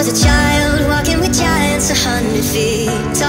was a child walking with giants a hundred feet.